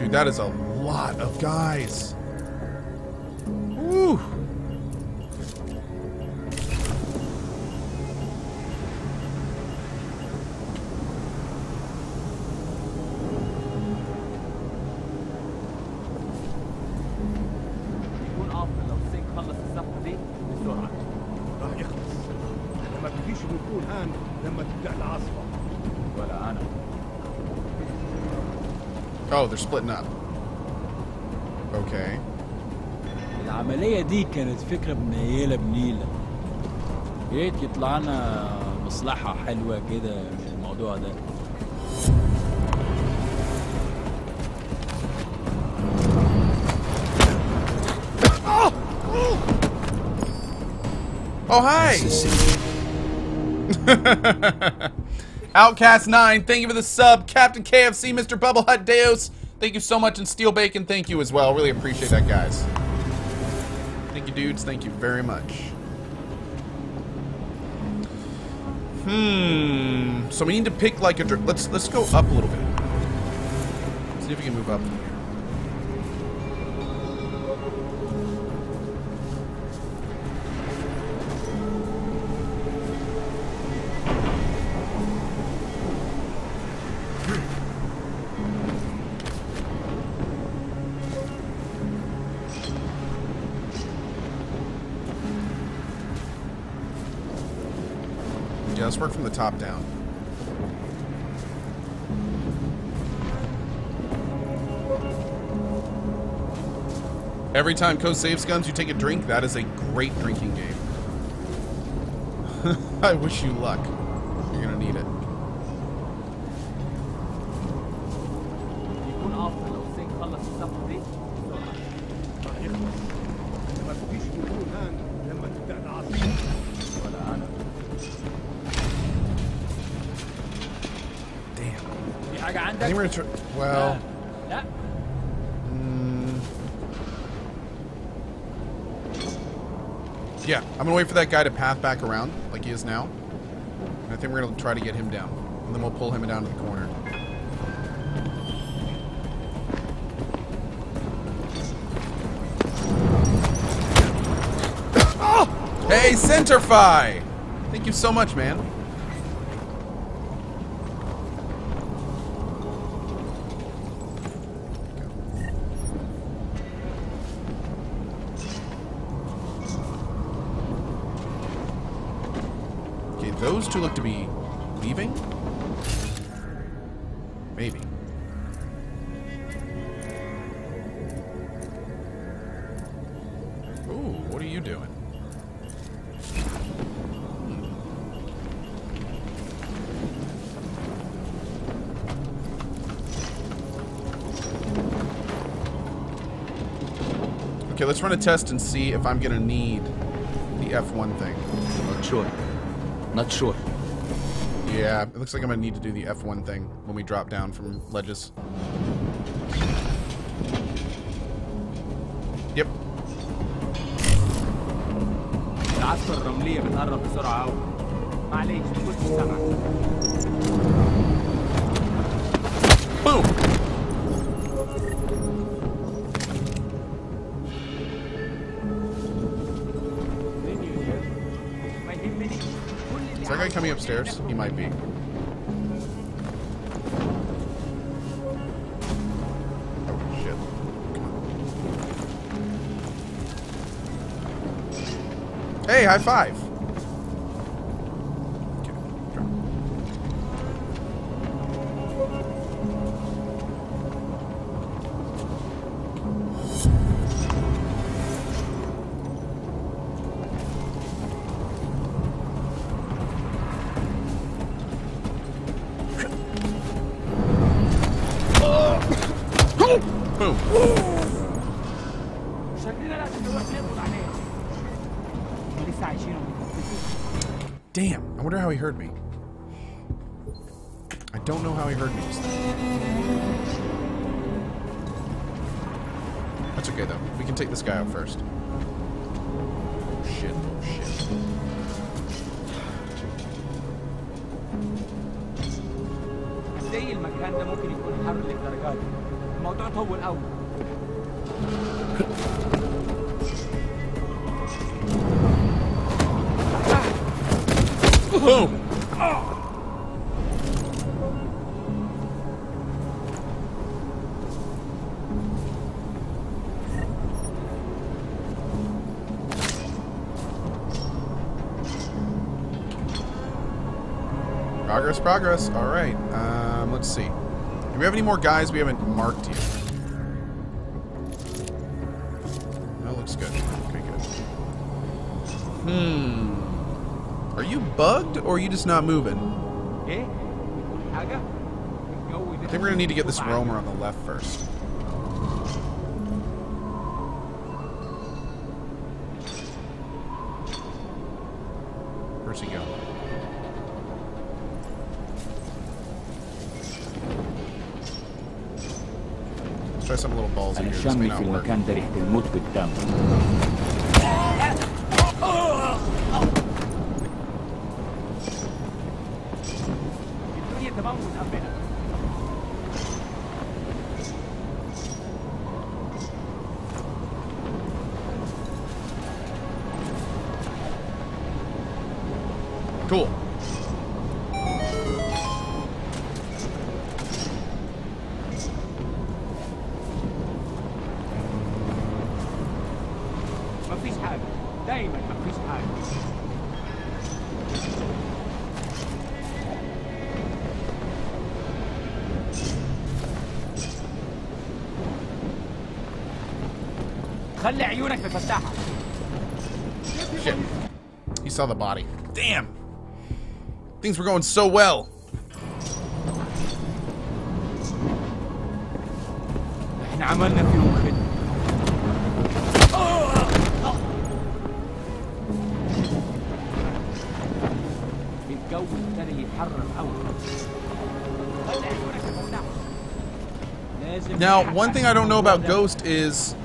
Dude, that is a lot of guys. Oh, they're splitting up. Okay. العملية دي كانت فكرة بنيلة يا ريت يطلع لنا مصلحة حلوة كده من الموضوع ده Oh, hi! Outcast9, thank you for the sub. Captain KFC, Mr. Bubble Hut Deus, thank you so much. And Steel Bacon, thank you as well. Really appreciate that, guys. Thank you, dudes. Thank you very much. Hmm. So we need to pick like a. Let's let's go up a little bit. See if we can move up. Top down. Every time Cohh saves guns, you take a drink. That is a great drinking game. I wish you luck. You're gonna need it. Well. لا Mm, yeah, I'm gonna wait for that guy to path back around like he is now. And I think we're gonna try to get him down. And then we'll pull him down to the corner. Hey, Centerfy! Thank you so much, man. Those two look to be leaving? Maybe. Ooh, what are you doing? Hmm. Okay, let's run a test and see if I'm gonna need the F1 thing. sure not sure Yeah, it looks like I'm gonna need to do the F1 thing when we drop down from ledges. Yep. العاصفه الرمليه بتقرب بسرعه قوي معلش ما كنتش سامعك Upstairs? He might be. Oh. Hey, high five! Damn, I wonder how he heard me. I don't know how he heard me. That's okay, though. We can take this guy out first. إزاي المكان ده ممكن يكون حر للدرجة دي الموضوع طول قوي Boom. Progress, progress. All right. Um, let's see. Do we have any more guys we haven't marked yet? That looks good. Okay, good. Hmm. Are you bugged, or are you just not moving? I think we're going to need to get this roamer on the left first. Let's try some little balls in انا here. This may شامي not في work. المكان ده ريحه الموت بالدم خلي عيونك مفتحة Shit. He saw the body. Damn. Things were going so well. احنا عملنا فيهم خدمة الجو ابتدى يتحرر قوي خلي عيونك مفتحة لازم Now, نلحق one thing I don't know about الموضوع ده. Ghost is.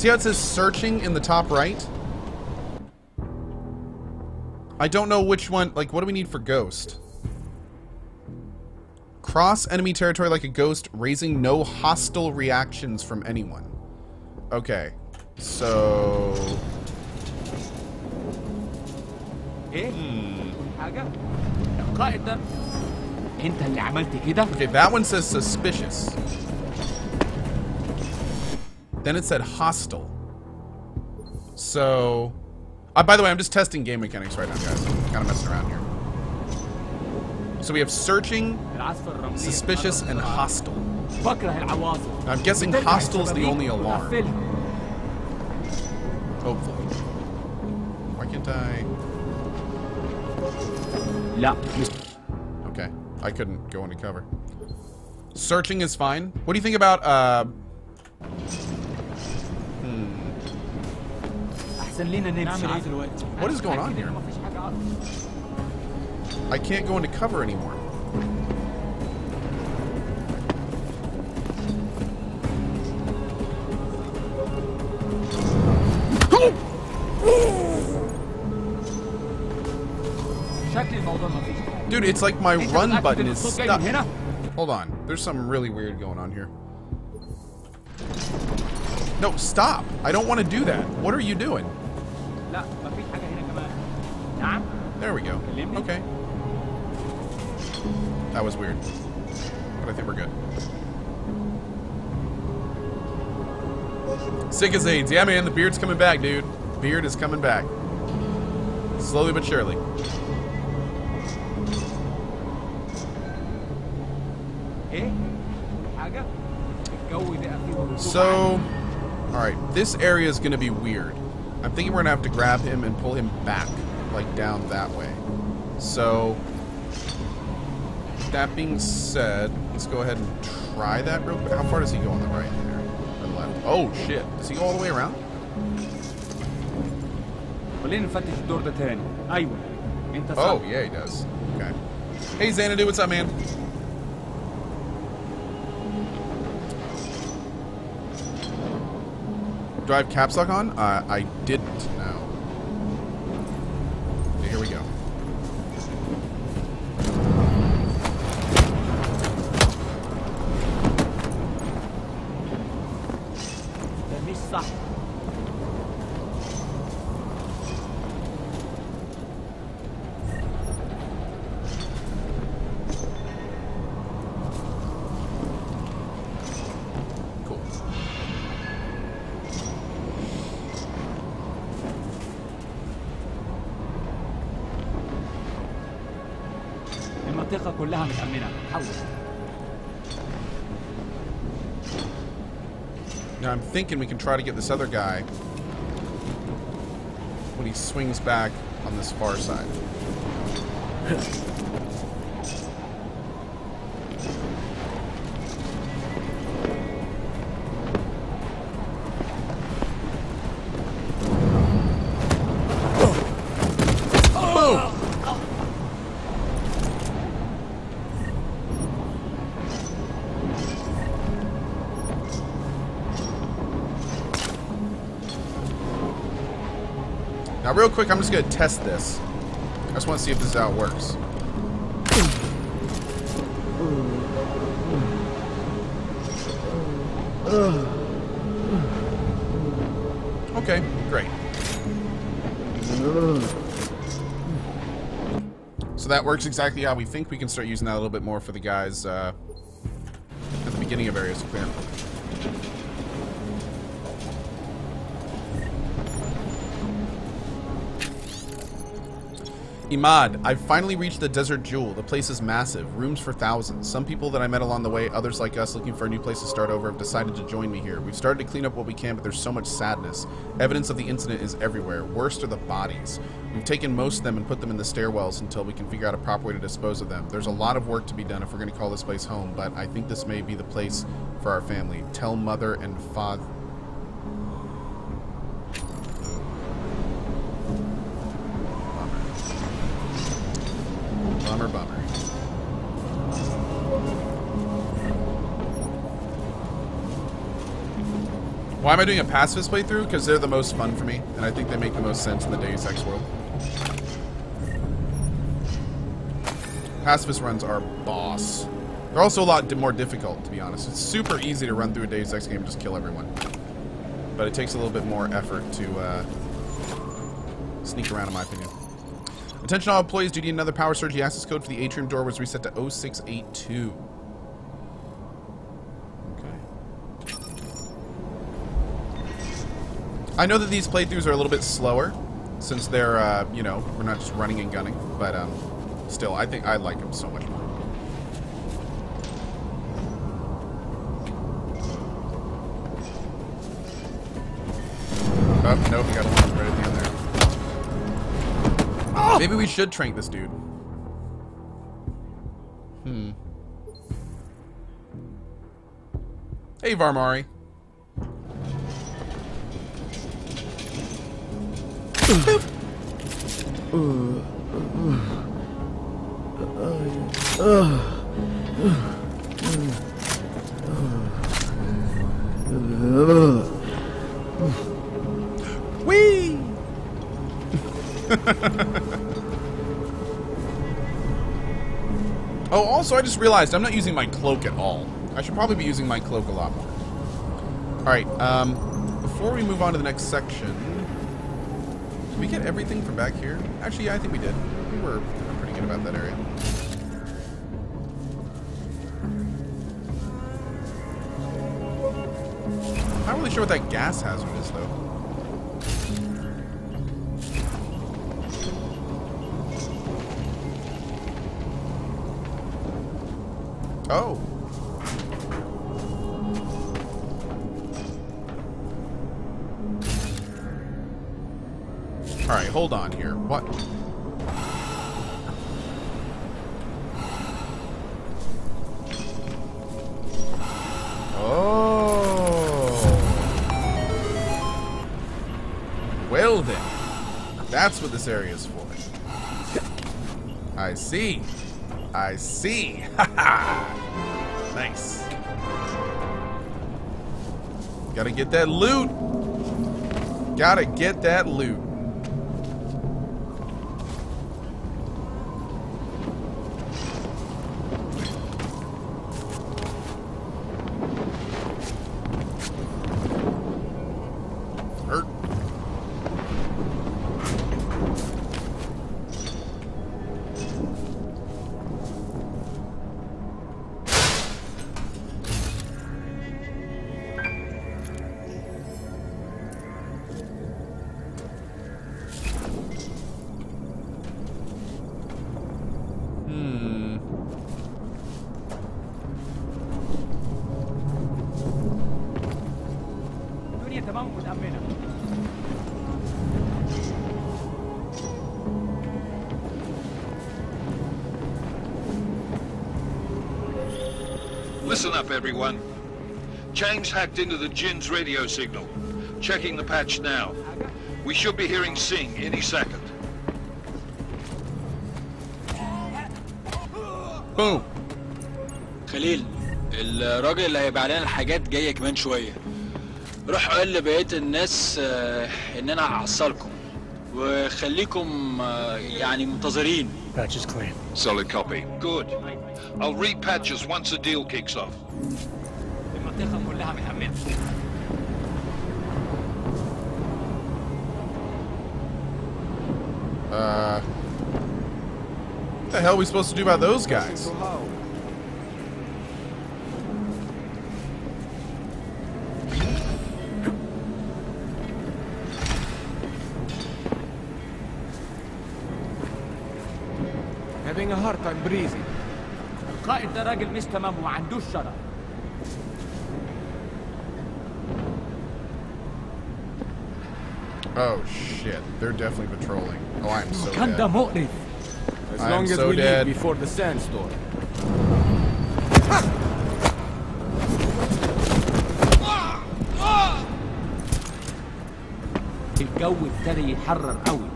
See how it says searching in the top right? I don't know which one... Like, what do we need for ghost? Cross enemy territory like a ghost, raising no hostile reactions from anyone. Okay. So... Hmm. Okay, that one says suspicious. Then it said hostile. So... Uh, by the way, I'm just testing game mechanics right now, guys. I'm kind of messing around here. So we have searching, suspicious, and hostile. I'm guessing hostile is the only alarm. Hopefully. Why can't I... Yeah. Okay. I couldn't go into cover. Searching is fine. What do you think about, uh... احسن لينا نمشي نعمل ايه عسل. دلوقتي What is going on أكيد إن here? مفيش حاجة أصلاً. I can't go into cover anymore. شكل الموضوع مفيش حاجة Dude, it's like my أنت run متأكد button إن is الصوت جاي stuck. من هنا؟ Hold on. There's something really weird going on here. No, stop. I don't want to do that. What are you doing? لا مفيش حاجة هنا كمان نعم There we go. كلمني. Okay. That was weird. But I think we're good. Sick as AIDS. Yeah, man, the beard's coming back, dude. Beard is coming back. Slowly but surely. ايه؟ حاجة؟ الجو ده فيه هدوء So, alright, this area is going to be weird. I'm thinking we're gonna have to grab him and pull him back, like down that way. So, that being said, let's go ahead and try that real quick. How far does he go on the right there? Or the left? Oh shit, does he go all the way around? Oh, yeah, he does. Okay. Hey, Xanadu, what's up, man? do I have caps lock on? Uh, I didn't. No. Here we go. The missile. كلها متأمنة حول Now I'm thinking we can try to get this other guy when he swings back on this far side. real quick, I'm just going to test this. I just want to see if this is how it works. Okay, great. So that works exactly how we think. We can start using that a little bit more for the guys uh, at the beginning of areas to clear. Imad, I've finally reached the Desert Jewel. The place is massive, rooms for thousands. Some people that I met along the way, others like us looking for a new place to start over, have decided to join me here. We've started to clean up what we can, but there's so much sadness. Evidence of the incident is everywhere. Worst are the bodies. We've taken most of them and put them in the stairwells until we can figure out a proper way to dispose of them. There's a lot of work to be done if we're going to call this place home, but I think this may be the place for our family. Tell mother and father. Why am I doing a pacifist playthrough? Because they're the most fun for me, and I think they make the most sense in the Deus Ex world. Pacifist runs are boss. They're also a lot more difficult, to be honest. It's super easy to run through a Deus Ex game and just kill everyone. But it takes a little bit more effort to uh, sneak around, in my opinion. Attention all employees, due to another power surge, the access code for the atrium door was reset to 0682. Okay. I know that these playthroughs are a little bit slower, since they're, uh, you know, we're not just running and gunning, but um, still, I think I like them so much more. Oh, nope, we got one right at the end there. Maybe we should trank this dude. Hmm. Hey, Varmari. Oh, also, I just realized I'm not using my cloak at all. I should probably be using my cloak a lot more. Alright, um, before we move on to the next section, we get everything from back here? Actually, yeah, I think we did. We were pretty good about that area. I'm not really sure what that gas hazard is, though. Oh. Hold on here. What? Oh. Well then. That's what this area is for. I see. I see. nice. Gotta get that loot. Gotta get that loot. Listen up, everyone. Chang's hacked into the Jin's radio signal. Checking the patch now. We should be hearing Singh any second. Boom. خليل الراجل اللي هيبقى علينا الحاجات جاية كمان شوية روح قول لبقيه الناس آه، ان أنا هحصلكم وخليكم آه، يعني منتظرين Patch is clean. Solid copy. Good. I'll repatch us once the deal kicks off. Uh... What the hell are we supposed to do about those guys? Having a hard time breathing. القائد ده راجل مش تمام وما عندوش شرف Oh shit, they're definitely patrolling. Oh, I am so كان ده dead. مقرف As I am long as so we dead. leave before the sandstorm. الجو ابتدى يحرر قوي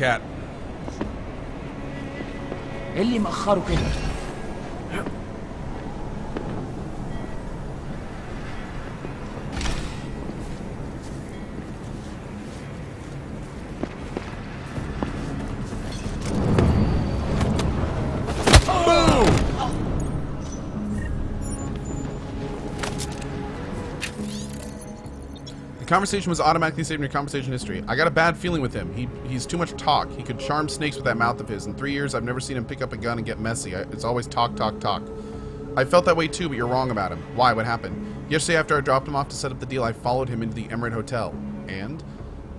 cat. إيه اللي مأخره كده conversation was automatically saved in your conversation history. I got a bad feeling with him. He he's too much talk. He could charm snakes with that mouth of his. In three years, I've never seen him pick up a gun and get messy. I, it's always talk, talk, talk. I felt that way too, but you're wrong about him. Why? What happened? Yesterday, after I dropped him off to set up the deal, I followed him into the Emirate Hotel. And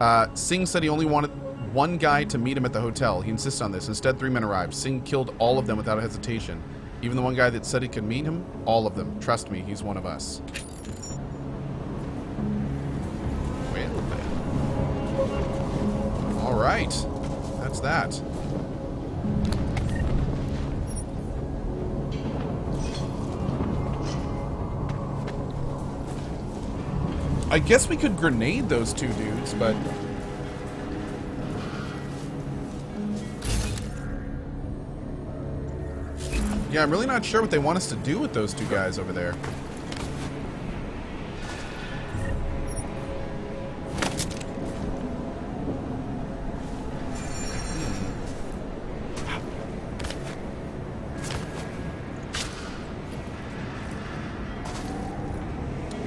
uh, Singh said he only wanted one guy to meet him at the hotel. He insisted on this. Instead, three men arrived. Singh killed all of them without hesitation. Even the one guy that said he could meet him, all of them. Trust me, he's one of us. Then. All right. That's that. I guess we could grenade those two dudes, but Yeah, I'm really not sure what they want us to do with those two guys over there.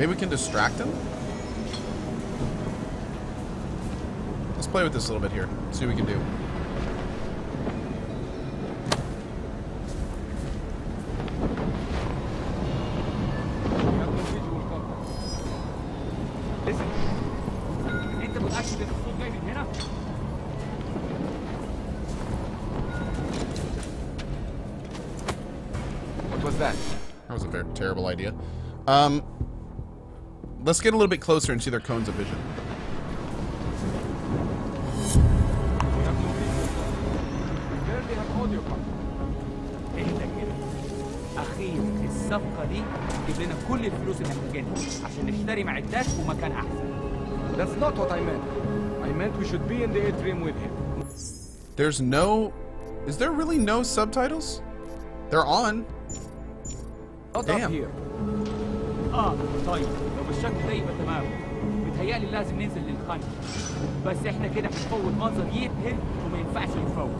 Maybe we can distract him? Let's play with this a little bit here. See what we can do. What was that? That was a very terrible idea. Um, let's get a little bit closer and see their cones of vision. We have no visual contact. We barely have audio contact. اهدى كده اخيرا الصفقة دي تجيب لنا كل الفلوس اللي محتاجينها عشان نشتري معدات ومكان احسن That's not what I meant. I meant we should be in the atrium with him. There's no. Is there really no subtitles? They're on. Not Damn. up here. اه طيب لو بالشكل ده يبقى تمام. متهيألي لازم ننزل للخنق بس إحنا كده هنفوت منظر يذهل وما ينفعش يتفوت.